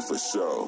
for sure.